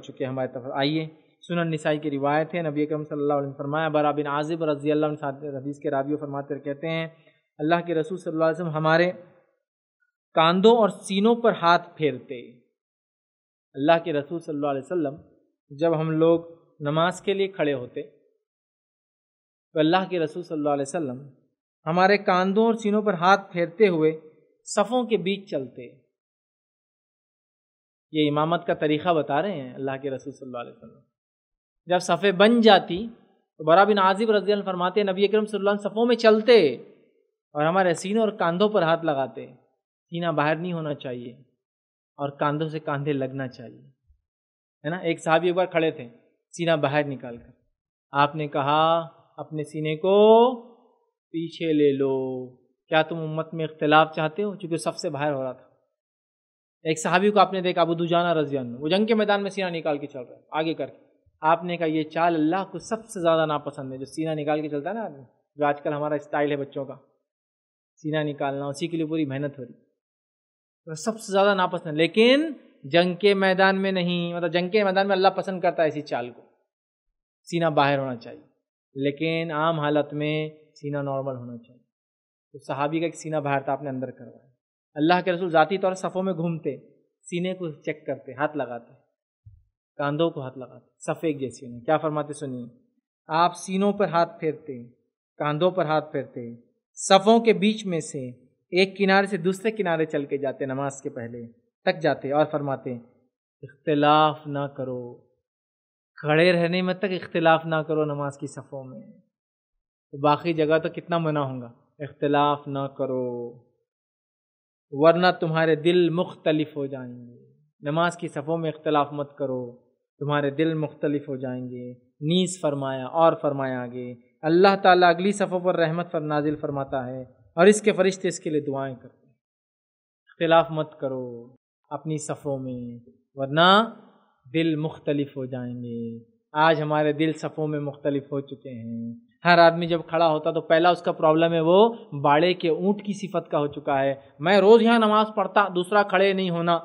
چکے ہمارے طرف۔ آئیے، سنن نسائی کی روایت ہے۔ نبی اکرم صلی اللہ علیہ وسلم فرمایا، برا بن عازب رضی اللہ عنہ حدیث کے رابیوں فرماتے کہتے ہیں، اللہ کے رسول صلی اللہ علیہ وسلم ہمارے کاندھوں اور سینوں پر ہاتھ پھیرتے۔ اللہ کے رسول صلی اللہ علیہ وسلم جب ہم لوگ نماز کے لیے کھڑے ہوتے، تو اللہ کے رسول صلی اللہ علیہ وسلم ہمارے کاندھوں اور سینوں پر ہاتھ پھیرتے ہوئے صفوں کے بیچ چلتے۔ یہ امامت کا طریقہ بتا رہے ہیں اللہ کے رسول صلی اللہ علیہ وسلم۔ جب صفے بن جاتی تو برا بن عازب رضی اللہ فرماتے نبی اکرم صلی اللہ علیہ وسلم صفوں میں چلتے اور ہمارے سینوں اور کاندھوں پر ہاتھ لگاتے۔ سینہ باہر نہیں ہونا چاہیے اور کاندھوں سے کاندھے لگنا چاہیے۔ ہے نا؟ ایک صحابی ایک بار کھڑے تھے، سینہ باہر نکال کر۔ آپ نے کہا، اپنے سینے کو پیچھے لے لو۔ کیا تم امت میں اختلاف چاہتے ہو؟ چونکہ سب سے باہر ہو رہا تھا۔ ایک صحابی کو آپ نے دیکھا، ابو دجانہ رضی اللہ وہ جنگ کے میدان میں سینہ نکال کے چل رہا ہے، آگے کر کے۔ آپ نے کہا، یہ چال اللہ کو سب سے زیادہ ناپسند ہے۔ جو سینہ نکال کے چلتا ہے نا آدمی، جو آج کل ہمارا اسٹائل ہے بچوں کا۔ سینہ نکالنا، اسی کے لیے پوری محنت ہو رہی۔ تو سب سے زیادہ ناپسند لیکن جنگ کے میدان میں نہیں مطلب جنگ کے میدان میں اللہ پسند کرتا ہے اسی چال کو۔ سینہ باہر ہونا چاہیے۔ لیکن عام حالت میں سینہ نارمل ہونا چاہیے۔ تو صحابی کا ایک سینہ باہر تھا، آپ نے اندر کروایا۔ اللہ کے رسول ذاتی طور صفوں میں گھومتے، سینے کو چیک کرتے، ہاتھ لگاتے، کاندھوں کو ہاتھ لگاتے سفید جیسی انہیں کیا فرماتے سنیے؟ آپ سینوں پر ہاتھ پھیرتے، کاندھوں پر ہاتھ پھیرتے، صفوں کے بیچ میں سے ایک کنارے سے دوسرے کنارے چل کے جاتے نماز کے پہلے تک جاتے اور فرماتے، اختلاف نہ کرو۔ کھڑے رہنے میں تک اختلاف نہ کرو نماز کی صفوں میں۔ باقی جگہ تو کتنا منع ہوں گا؟ اختلاف نہ کرو۔ ورنہ تمہارے دل مختلف ہو جائیں گے۔ نماز کی صفوں میں اختلاف مت کرو، تمہارے دل مختلف ہو جائیں گے۔ نیز فرمایا اور فرمایا آگے، اللہ تعالیٰ اگلی صفوں پر رحمت پر نازل فرماتا ہے اور اس کے فرشتے اس کے لیے دعائیں کرتے ہیں۔ اختلاف مت کرو اپنی صفوں میں، ورنہ دل مختلف ہو جائیں گے۔ آج ہمارے دل صفوں میں مختلف ہو چکے ہیں۔ ہر آدمی جب کھڑا ہوتا تو پہلا اس کا پرابلم ہے وہ باڑے کے اونٹ کی صفت کا ہو چکا ہے۔ میں روز یہاں نماز پڑھتا، دوسرا کھڑے نہیں ہونا۔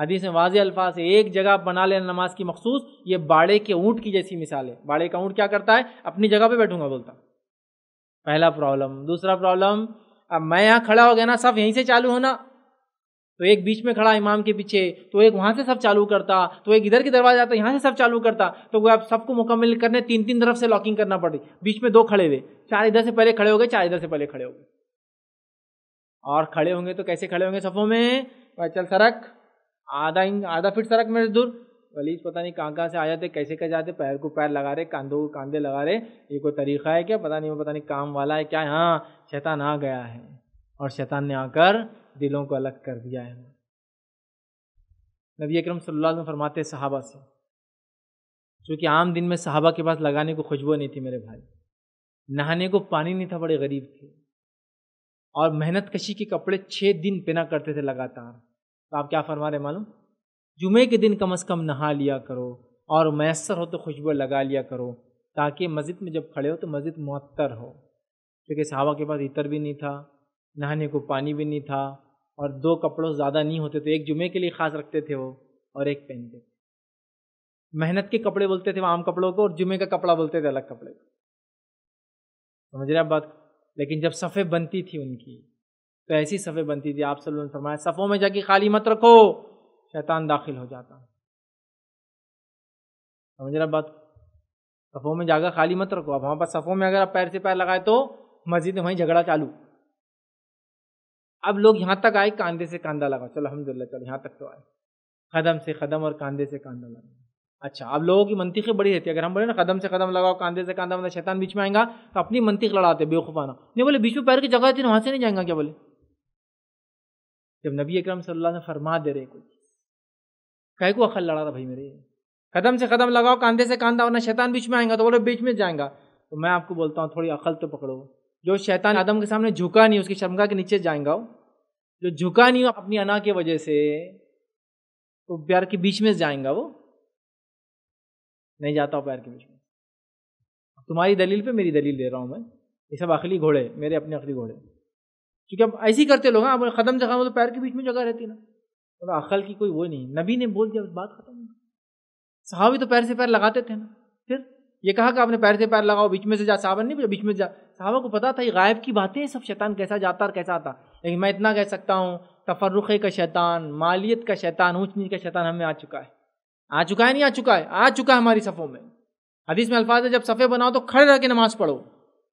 حدیث میں واضح الفاظ ہے، ایک جگہ بنا لینا نماز کی مخصوص، یہ باڑے کے اونٹ کی جیسی مثال ہے۔ باڑے کا اونٹ کیا کرتا ہے؟ اپنی جگہ پہ بیٹھوں گا بولتا۔ پہلا پرابلم۔ دوسرا پرابلم، اب میں یہاں کھڑا ہو گیا نا سب یہیں سے چالو ہونا۔ تو ایک بیچ میں کھڑا امام کے پیچھے، تو ایک وہاں سے سب چالو کرتا، تو ایک ادھر کی دروازہ آتا، یہاں سے سب چالو کرتا، تو وہ اب سب کو مکمل کرنے تین تین طرف سے لاکنگ کرنا پڑی۔ بیچ میں دو کھڑے ہوئے، چار ادھر سے پہلے کھڑے ہو گئے، چار ادھر سے پہلے کھڑے ہو گئے۔ اور کھڑے ہوں گے تو کیسے کھڑے ہوں گے صفوں میں؟ چل سڑک آدھا آدھا فٹ سڑک میرے دور۔ ولیز پتہ نہیں کہاں کہاں سے آ جاتے، کیسے کہہ جاتے، پیر کو پیر لگا رہے، کاندھوں کو کاندھے لگا رہے۔ یہ کوئی طریقہ ہے کیا؟ پتہ نہیں، وہ پتہ نہیں کام والا ہے کیا؟ ہاں شیطان آ گیا ہے۔ اور شیطان نے آ کر دلوں کو الگ کر دیا ہے۔ نبی اکرم صلی اللہ علیہ وسلم فرماتے صحابہ سے چونکہ عام دن میں صحابہ کے پاس لگانے کو خوشبو نہیں تھی میرے بھائی۔ نہانے کو پانی نہیں تھا، بڑے غریب تھے۔ اور محنت کشی کے کپڑے چھ دن پہنا کرتے تھے لگاتار۔ تو آپ کیا فرما رہے معلوم؟ جمعے کے دن کم از کم نہا لیا کرو اور میسر ہو تو خوشبو لگا لیا کرو، تاکہ مسجد میں جب کھڑے ہو تو مسجد معطر ہو۔ کیونکہ صحابہ کے پاس عطر بھی نہیں تھا نہانے کو پانی بھی نہیں تھا اور دو کپڑوں زیادہ نہیں ہوتے تو ایک جمعے کے لیے خاص رکھتے تھے وہ اور ایک پہنتے تھے محنت کے کپڑے بولتے تھے وہ عام کپڑوں کو اور جمعے کا کپڑا بولتے تھے الگ کپڑے کو۔ سمجھ رہے آپ بات؟ لیکن جب صفحے بنتی تھی ان کی، تو ایسی صفحے بنتی تھی، آپ صلی اللہ علیہ وسلم فرمایا، صفوں میں جا کے خالی مت رکھو، شیطان داخل ہو جاتا۔ سمجھ رہا بات؟ صفوں میں جا کر خالی مت رکھو۔ اب وہاں پر صفوں میں اگر آپ پیر سے پیر لگائے تو مسجد میں وہیں جھگڑا چالو۔ اب لوگ یہاں تک آئے، کاندھے سے کاندھا لگا چلو الحمد للہ چلو، یہاں تک تو آئے۔ قدم سے قدم اور کاندھے سے کاندھا لگا اچھا اب لوگوں کی منطقیں بڑی رہتی ہے اگر ہم بولے نا، قدم سے قدم لگاؤ، کاندھے سے کاندھا مطلب شیطان بیچ میں آئیں گا، تو اپنی منطق لڑاتے بے خوفانہ نہیں بولے بیچ میں پیر کی جگہ تھی وہاں سے نہیں جائیں گا کیا بولے؟ جب نبی اکرم صلی اللہ نے فرما دے رہے کچھ کہ کو عقل لڑا رہا بھائی میرے۔ قدم سے قدم لگاؤ، کاندھے سے کاندھا، ورنہ شیطان بیچ میں آئیں گا تو بولے، بیچ میں جائیں گا۔ تو میں آپ کو بولتا ہوں، تھوڑی عقل تو پکڑو۔ جو شیطان آدم کے سامنے جھکا نہیں، اس کی شرمگاہ کے نیچے جائیں گا۔ جو جھکا نہیں، اپنی انا کی وجہ سے تو پیار کے بیچ میں جائیں گا وہ۔ نہیں جاتا ہوں پیار کے بیچ میں۔ تمہاری دلیل پہ میری دلیل دے رہا ہوں میں۔ یہ سب عقلی گھوڑے، میرے اپنے عقلی گھوڑے۔ کیونکہ اب ایسے ہی کرتے لوگ ہاں ختم سے تو پیر کے بیچ میں جگہ رہتی نا۔ عقل کی کوئی وہ نہیں۔ نبی نے بول دیا، بات ختم۔ صحابی تو پیر سے پیر لگاتے تھے نا۔ یہ کہا کہ آپ نے پیر سے پیر لگاؤ، بیچ میں سے جا، صحابہ نہیں بیچ میں جا۔ صحابہ کو پتا تھا یہ غائب کی باتیں سب شیطان کیسا جاتا اور کیسا آتا۔ لیکن میں اتنا کہہ سکتا ہوں، تفرقے کا شیطان، مالیت کا شیطان، اونچ نیچ کا شیطان ہمیں آ چکا ہے۔ آ چکا ہے نہیں آ چکا ہے؟ آ چکا ہے ہماری صفوں میں۔ حدیث میں الفاظ ہے، جب صفے بناؤ تو کھڑے رہ کے نماز پڑھو۔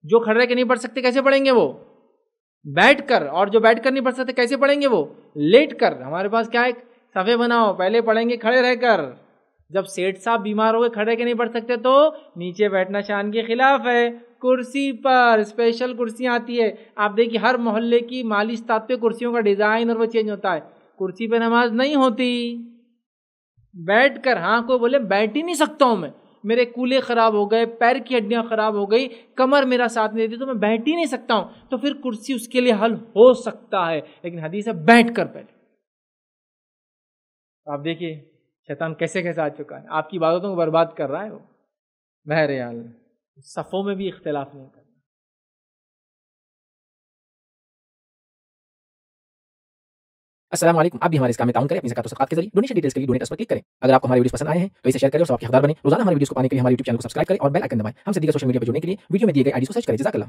جو کھڑے رہ کے نہیں پڑھ سکتے، کیسے پڑھیں گے وہ؟ بیٹھ کر۔ اور جو بیٹھ کر نہیں پڑھ سکتے، کیسے پڑھیں گے وہ؟ لیٹ کر۔ ہمارے پاس کیا ہے؟ صفے بناؤ، پہلے پڑھیں گے، کھڑے رہ کر۔ جب سیٹ صاحب بیمار ہو گئے کھڑے کے نہیں پڑھ سکتے، تو نیچے بیٹھنا شان کے خلاف ہے۔ کرسی پر اسپیشل کرسیاں آتی ہے۔ آپ دیکھیے، ہر محلے کی مالی استاد پہ کرسیوں کا ڈیزائن اور وہ چینج ہوتا ہے۔ کرسی پہ نماز نہیں ہوتی۔ بیٹھ کر ہاں کوئی بولے، بیٹھ ہی نہیں سکتا ہوں میں۔ میرے کولے خراب ہو گئے، پیر کی ہڈیاں خراب ہو گئی، کمر میرا ساتھ نہیں دیتی، تو میں بیٹھ ہی نہیں سکتا ہوں۔ تو پھر کرسی اس کے لیے حل ہو سکتا ہے۔ لیکن حدیث ہے، بیٹھ کر پہلے۔ آپ دیکھیے شیطان کیسے کیسے آ چکا ہے؟ آپ کی عبادتوں کو برباد کر رہا ہے وہ؟ بہرحال، صفوں میں بھی اختلاف نہیں کرنا۔ السلام علیکم۔ آپ بھی ہمارے اس کام میں تعاون کریں، اپنی زکات و صدقات کے ذریعے ڈونیشن ڈیٹیلز کے لیے ڈونیٹ اس پر کلک کریں۔ اگر آپ کو ہمارے ویڈیوز پسند آئے ہیں، تو اسے شیئر کریں اور سب کے حقدار بنیں۔ روزانہ ہمارے ویڈیوز کو پانے کے لیے ہمارے یوٹیوب چینل کو سبسکرائب کریں اور بیل آئکن دبائیں۔ ہم سے دیگر سوشل میڈیا پر جڑنے کے لیے ویڈیو میں دیے گئے آئی ڈی کو سرچ کریں۔ جزاک اللہ۔